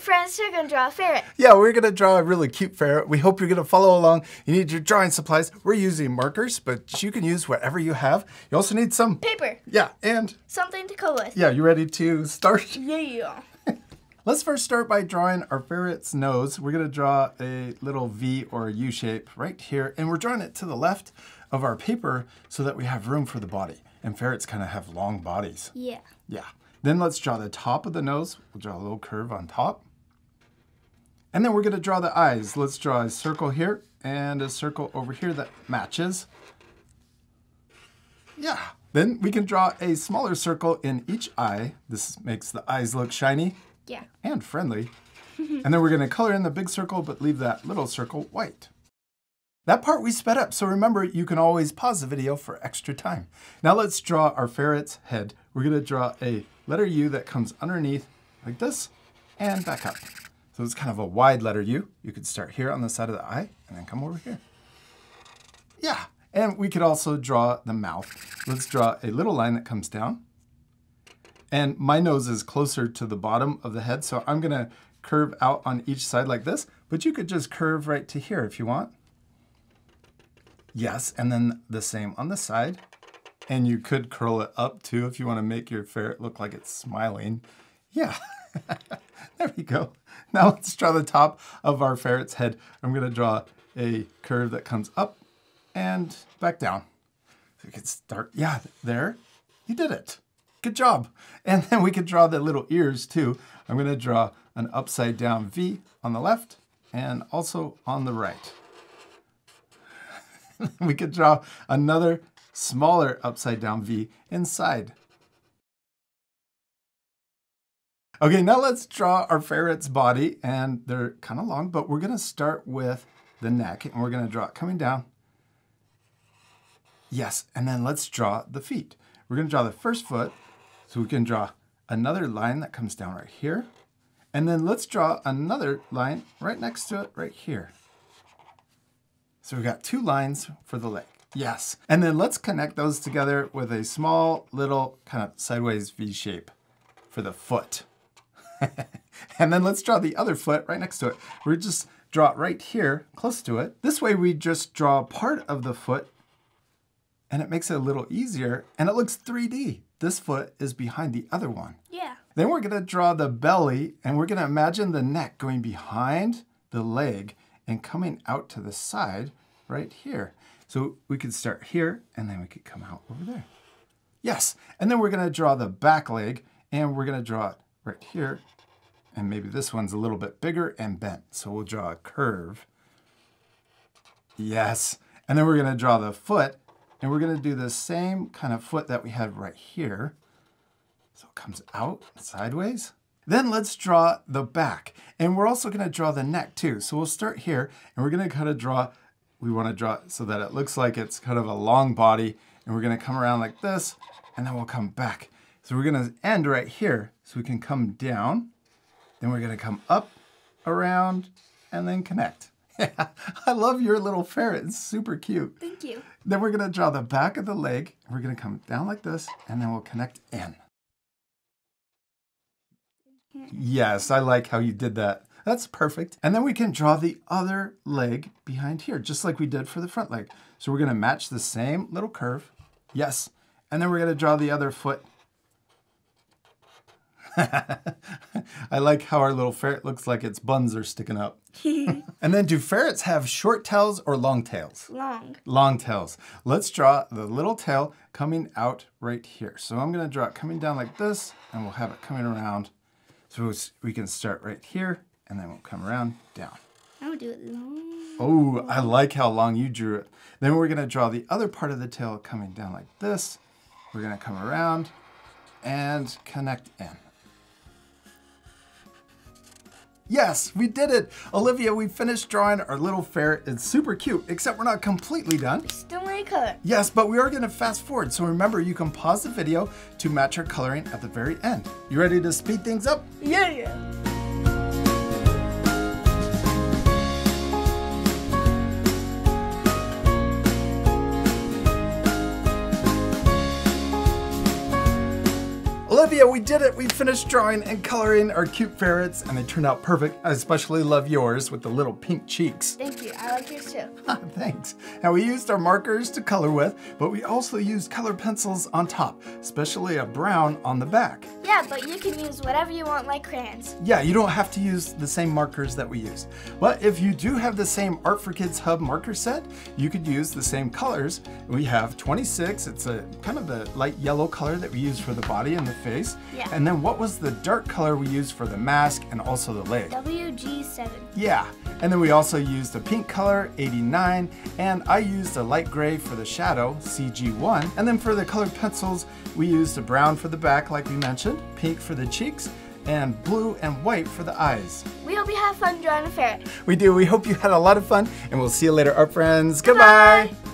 friends are going to draw a ferret. Yeah, we're going to draw a really cute ferret. We hope you're going to follow along. You need your drawing supplies. We're using markers, but you can use whatever you have. You also need some paper. Yeah, and something to color with. Yeah, you ready to start? Yeah. Let's first start by drawing our ferret's nose. We're going to draw a little V or U shape right here, and we're drawing it to the left of our paper so that we have room for the body. And ferrets kind of have long bodies. Yeah. Yeah. Then let's draw the top of the nose. We'll draw a little curve on top. And then we're going to draw the eyes. Let's draw a circle here and a circle over here that matches. Yeah. Then we can draw a smaller circle in each eye. This makes the eyes look shiny. Yeah. And friendly. and then we're going to color in the big circle, but leave that little circle white. That part we sped up, so remember you can always pause the video for extra time. Now let's draw our ferret's head. We're going to draw a letter U that comes underneath like this and back up. So it's kind of a wide letter U. You could start here on the side of the eye and then come over here. Yeah, and we could also draw the mouth. Let's draw a little line that comes down and my nose is closer to the bottom of the head, so I'm gonna curve out on each side like this, but you could just curve right to here if you want. Yes, and then the same on the side. And you could curl it up too if you wanna make your ferret look like it's smiling. Yeah, there we go. Now let's draw the top of our ferret's head. I'm gonna draw a curve that comes up and back down. So you can start, yeah, there, you did it. Good job. And then we could draw the little ears too. I'm going to draw an upside down V on the left and also on the right. we could draw another smaller upside down V inside. Okay, now let's draw our ferret's body and they're kind of long, but we're going to start with the neck and we're going to draw it coming down. Yes, and then let's draw the feet. We're going to draw the first foot so we can draw another line that comes down right here. And then let's draw another line right next to it right here. So we've got two lines for the leg. Yes. And then let's connect those together with a small little kind of sideways V shape for the foot. and then let's draw the other foot right next to it. We just draw it right here, close to it. This way we just draw part of the foot and it makes it a little easier and it looks 3D this foot is behind the other one. Yeah. Then we're going to draw the belly and we're going to imagine the neck going behind the leg and coming out to the side right here. So we could start here and then we could come out over there. Yes, and then we're going to draw the back leg and we're going to draw it right here. And maybe this one's a little bit bigger and bent. So we'll draw a curve. Yes, and then we're going to draw the foot and we're going to do the same kind of foot that we had right here. So it comes out sideways. Then let's draw the back. And we're also going to draw the neck too. So we'll start here and we're going to kind of draw, we want to draw so that it looks like it's kind of a long body. And we're going to come around like this and then we'll come back. So we're going to end right here so we can come down. Then we're going to come up, around, and then connect. Yeah, I love your little ferret. It's super cute. Thank you. Then we're going to draw the back of the leg. We're going to come down like this, and then we'll connect in. Yes, I like how you did that. That's perfect. And then we can draw the other leg behind here, just like we did for the front leg. So we're going to match the same little curve. Yes. And then we're going to draw the other foot I like how our little ferret looks like its buns are sticking up. and then do ferrets have short tails or long tails? Long. Long tails. Let's draw the little tail coming out right here. So I'm gonna draw it coming down like this and we'll have it coming around. So we can start right here and then we'll come around down. I'll do it long. Oh, I like how long you drew it. Then we're gonna draw the other part of the tail coming down like this. We're gonna come around and connect in. Yes, we did it! Olivia, we finished drawing our little ferret. It's super cute, except we're not completely done. We Still need color. Yes, but we are gonna fast forward, so remember you can pause the video to match our coloring at the very end. You ready to speed things up? Yeah, yeah. Olivia, we did it. We finished drawing and coloring our cute ferrets and they turned out perfect. I especially love yours with the little pink cheeks. Thank you. I like yours too. Ah, thanks. Now we used our markers to color with, but we also used color pencils on top, especially a brown on the back. Yeah, but you can use whatever you want like crayons. Yeah, you don't have to use the same markers that we used. But if you do have the same Art for Kids Hub marker set, you could use the same colors. We have 26, it's a kind of a light yellow color that we use for the body and the face. Yeah. And then what was the dark color we used for the mask and also the leg? WG7. Yeah, and then we also used a pink color, 89, and I used a light gray for the shadow, CG1. And then for the colored pencils, we used a brown for the back, like we mentioned, pink for the cheeks, and blue and white for the eyes. We hope you have fun drawing a ferret. We do. We hope you had a lot of fun, and we'll see you later, our friends. Goodbye. Bye.